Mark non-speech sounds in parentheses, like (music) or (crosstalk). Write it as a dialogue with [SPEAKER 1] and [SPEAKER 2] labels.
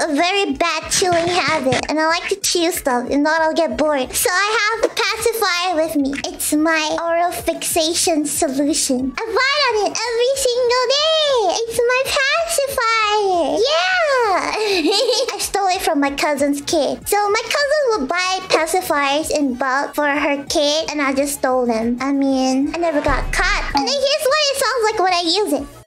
[SPEAKER 1] a very bad chewing habit, and I like to chew stuff, and not I'll get bored. So I have a pacifier with me. It's my oral fixation solution. I bite on it every single day. It's my pacifier. Yeah. (laughs) I stole it from my cousin's kid. So my cousin would buy pacifiers in bulk for her kid, and I just stole them. I mean, I never got caught. And then here's what it sounds like when I use it.